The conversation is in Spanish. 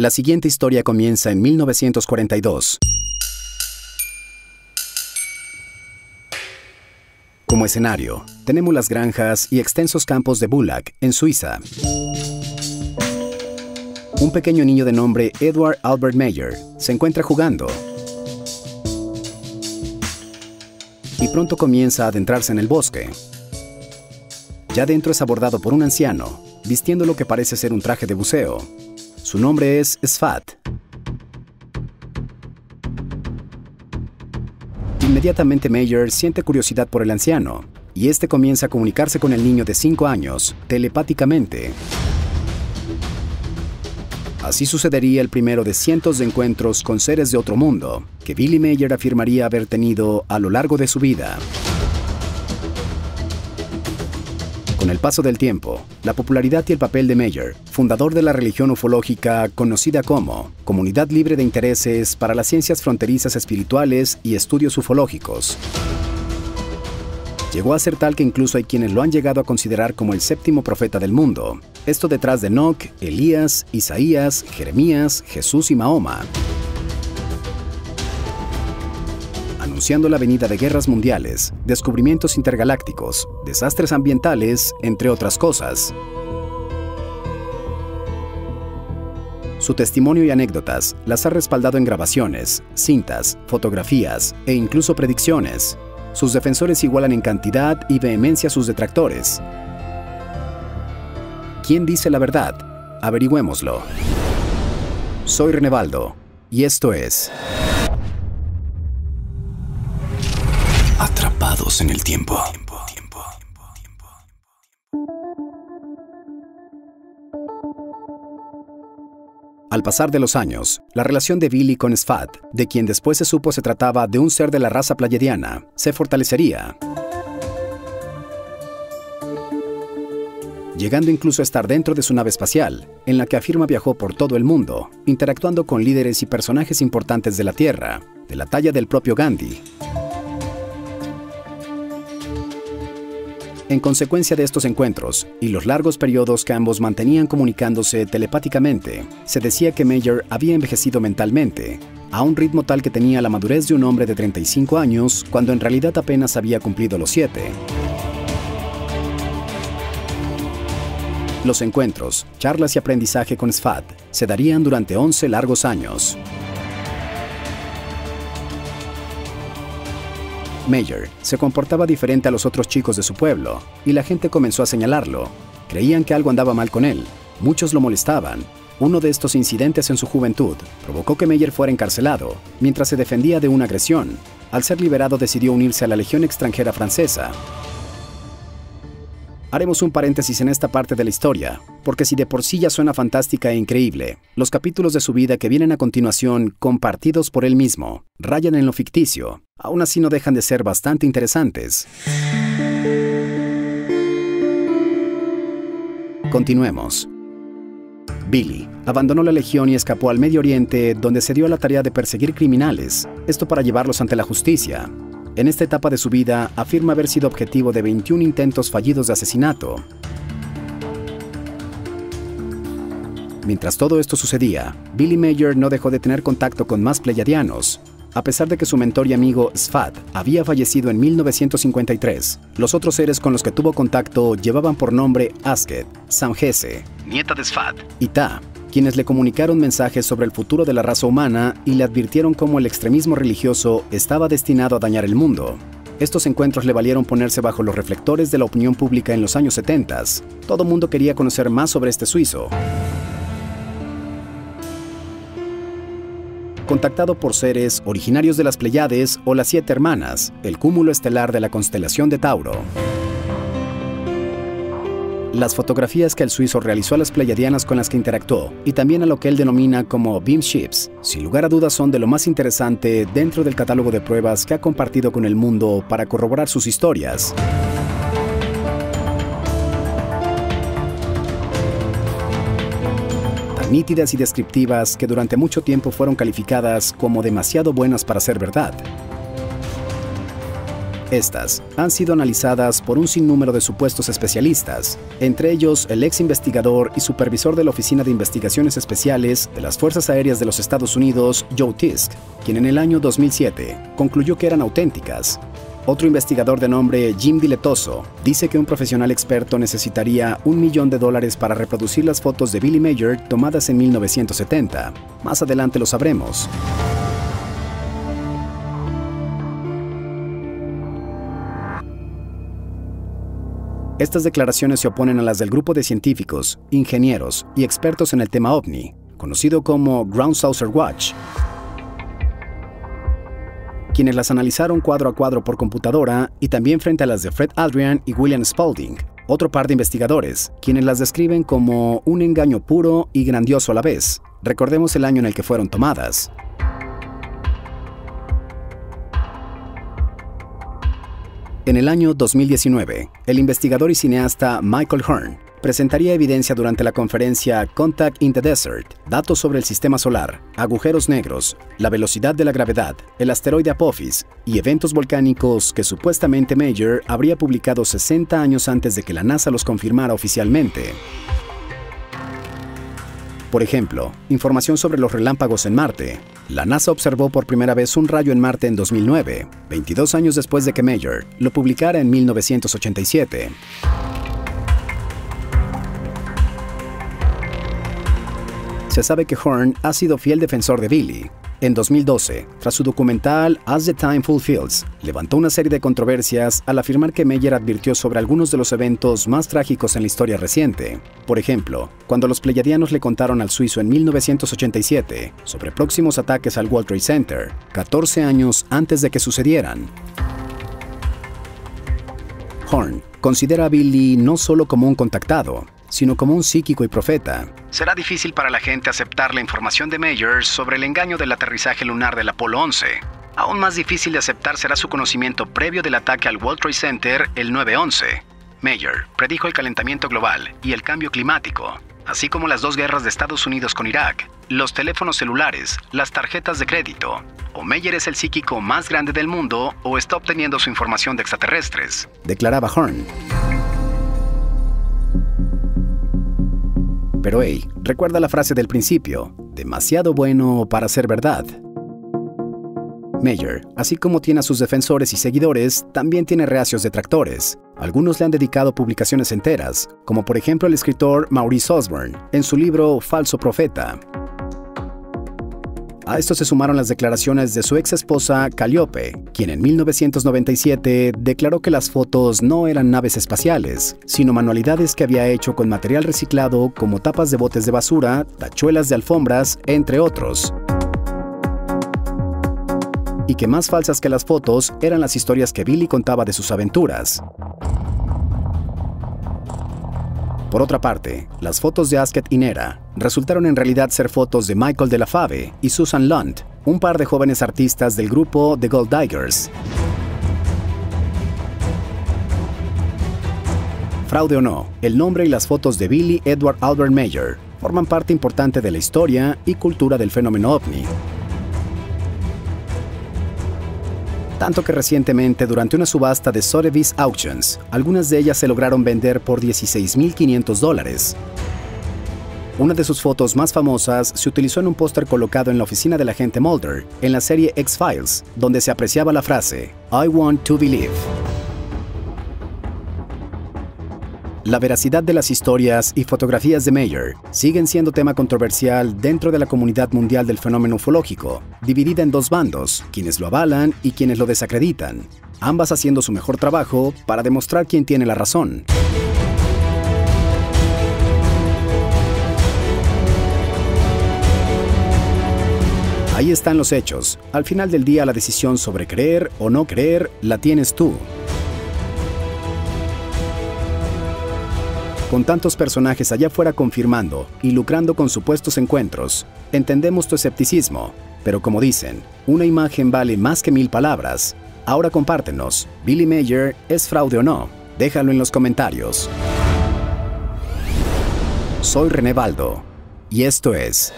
La siguiente historia comienza en 1942. Como escenario, tenemos las granjas y extensos campos de Bullack, en Suiza. Un pequeño niño de nombre Edward Albert Meyer se encuentra jugando. Y pronto comienza a adentrarse en el bosque. Ya dentro es abordado por un anciano, vistiendo lo que parece ser un traje de buceo. Su nombre es Sfat. Inmediatamente Mayer siente curiosidad por el anciano, y este comienza a comunicarse con el niño de 5 años, telepáticamente. Así sucedería el primero de cientos de encuentros con seres de otro mundo, que Billy Mayer afirmaría haber tenido a lo largo de su vida. Con el paso del tiempo, la popularidad y el papel de Mayer, fundador de la religión ufológica conocida como Comunidad Libre de Intereses para las Ciencias Fronterizas Espirituales y Estudios Ufológicos, llegó a ser tal que incluso hay quienes lo han llegado a considerar como el séptimo profeta del mundo, esto detrás de Enoch, Elías, Isaías, Jeremías, Jesús y Mahoma. Anunciando la venida de guerras mundiales, descubrimientos intergalácticos, desastres ambientales, entre otras cosas. Su testimonio y anécdotas las ha respaldado en grabaciones, cintas, fotografías e incluso predicciones. Sus defensores igualan en cantidad y vehemencia a sus detractores. ¿Quién dice la verdad? Averigüémoslo. Soy Renevaldo y esto es... En el tiempo. Al pasar de los años, la relación de Billy con Sfat, de quien después se supo se trataba de un ser de la raza playediana, se fortalecería. Llegando incluso a estar dentro de su nave espacial, en la que afirma viajó por todo el mundo, interactuando con líderes y personajes importantes de la Tierra, de la talla del propio Gandhi, En consecuencia de estos encuentros y los largos periodos que ambos mantenían comunicándose telepáticamente, se decía que Mayer había envejecido mentalmente, a un ritmo tal que tenía la madurez de un hombre de 35 años, cuando en realidad apenas había cumplido los 7. Los encuentros, charlas y aprendizaje con Sfat se darían durante 11 largos años. Mayer se comportaba diferente a los otros chicos de su pueblo, y la gente comenzó a señalarlo. Creían que algo andaba mal con él. Muchos lo molestaban. Uno de estos incidentes en su juventud provocó que Meyer fuera encarcelado, mientras se defendía de una agresión. Al ser liberado decidió unirse a la Legión extranjera francesa, Haremos un paréntesis en esta parte de la historia, porque si de por sí ya suena fantástica e increíble, los capítulos de su vida que vienen a continuación, compartidos por él mismo, rayan en lo ficticio, aún así no dejan de ser bastante interesantes. Continuemos. Billy abandonó la Legión y escapó al Medio Oriente, donde se dio a la tarea de perseguir criminales, esto para llevarlos ante la justicia, en esta etapa de su vida, afirma haber sido objetivo de 21 intentos fallidos de asesinato. Mientras todo esto sucedía, Billy Mayer no dejó de tener contacto con más pleyadianos. A pesar de que su mentor y amigo Sfat había fallecido en 1953, los otros seres con los que tuvo contacto llevaban por nombre Asket, Samjese, nieta de Sfat, y Ta, quienes le comunicaron mensajes sobre el futuro de la raza humana y le advirtieron cómo el extremismo religioso estaba destinado a dañar el mundo. Estos encuentros le valieron ponerse bajo los reflectores de la opinión pública en los años 70. Todo mundo quería conocer más sobre este suizo. Contactado por seres originarios de las Pleiades o las Siete Hermanas, el cúmulo estelar de la constelación de Tauro. Las fotografías que el suizo realizó a las pleiadianas con las que interactuó y también a lo que él denomina como beam ships, sin lugar a dudas son de lo más interesante dentro del catálogo de pruebas que ha compartido con el mundo para corroborar sus historias. Tan nítidas y descriptivas que durante mucho tiempo fueron calificadas como demasiado buenas para ser verdad. Estas han sido analizadas por un sinnúmero de supuestos especialistas, entre ellos el ex investigador y supervisor de la Oficina de Investigaciones Especiales de las Fuerzas Aéreas de los Estados Unidos, Joe Tisk, quien en el año 2007 concluyó que eran auténticas. Otro investigador de nombre Jim Diletoso dice que un profesional experto necesitaría un millón de dólares para reproducir las fotos de Billy Mayer tomadas en 1970. Más adelante lo sabremos. Estas declaraciones se oponen a las del grupo de científicos, ingenieros y expertos en el tema OVNI, conocido como Ground Saucer Watch, quienes las analizaron cuadro a cuadro por computadora y también frente a las de Fred Adrian y William Spalding, otro par de investigadores, quienes las describen como un engaño puro y grandioso a la vez. Recordemos el año en el que fueron tomadas. En el año 2019, el investigador y cineasta Michael Hearn presentaría evidencia durante la conferencia Contact in the Desert, datos sobre el sistema solar, agujeros negros, la velocidad de la gravedad, el asteroide Apophis y eventos volcánicos que supuestamente Major habría publicado 60 años antes de que la NASA los confirmara oficialmente. Por ejemplo, información sobre los relámpagos en Marte. La NASA observó por primera vez un rayo en Marte en 2009, 22 años después de que Major lo publicara en 1987. Se sabe que Horn ha sido fiel defensor de Billy, en 2012, tras su documental As the Time Fulfills, levantó una serie de controversias al afirmar que Meyer advirtió sobre algunos de los eventos más trágicos en la historia reciente. Por ejemplo, cuando los pleyadianos le contaron al suizo en 1987 sobre próximos ataques al World Trade Center, 14 años antes de que sucedieran. Horn considera a Billy no solo como un contactado, sino como un psíquico y profeta. Será difícil para la gente aceptar la información de Mayer sobre el engaño del aterrizaje lunar del Apolo 11. Aún más difícil de aceptar será su conocimiento previo del ataque al World Trade Center el 9-11. Mayer predijo el calentamiento global y el cambio climático, así como las dos guerras de Estados Unidos con Irak, los teléfonos celulares, las tarjetas de crédito. O Meyer es el psíquico más grande del mundo o está obteniendo su información de extraterrestres, declaraba Horn. Pero hey, recuerda la frase del principio, demasiado bueno para ser verdad. Mayer, así como tiene a sus defensores y seguidores, también tiene reacios detractores. Algunos le han dedicado publicaciones enteras, como por ejemplo el escritor Maurice Osborne, en su libro Falso Profeta. A esto se sumaron las declaraciones de su ex esposa Calliope, quien en 1997 declaró que las fotos no eran naves espaciales, sino manualidades que había hecho con material reciclado como tapas de botes de basura, tachuelas de alfombras, entre otros. Y que más falsas que las fotos eran las historias que Billy contaba de sus aventuras. Por otra parte, las fotos de Asket y Nera resultaron en realidad ser fotos de Michael de la Fave y Susan Lund, un par de jóvenes artistas del grupo The Gold Diggers. Fraude o no, el nombre y las fotos de Billy Edward Albert Mayer forman parte importante de la historia y cultura del fenómeno ovni. Tanto que recientemente durante una subasta de Sotheby's Auctions, algunas de ellas se lograron vender por 16.500 dólares. Una de sus fotos más famosas se utilizó en un póster colocado en la oficina del agente Mulder, en la serie X-Files, donde se apreciaba la frase, I want to believe. La veracidad de las historias y fotografías de Mayer siguen siendo tema controversial dentro de la comunidad mundial del fenómeno ufológico, dividida en dos bandos, quienes lo avalan y quienes lo desacreditan, ambas haciendo su mejor trabajo para demostrar quién tiene la razón. Ahí están los hechos. Al final del día la decisión sobre creer o no creer la tienes tú. Con tantos personajes allá afuera confirmando y lucrando con supuestos encuentros, entendemos tu escepticismo, pero como dicen, una imagen vale más que mil palabras. Ahora compártenos, ¿Billy Mayer es fraude o no? Déjalo en los comentarios. Soy René Baldo y esto es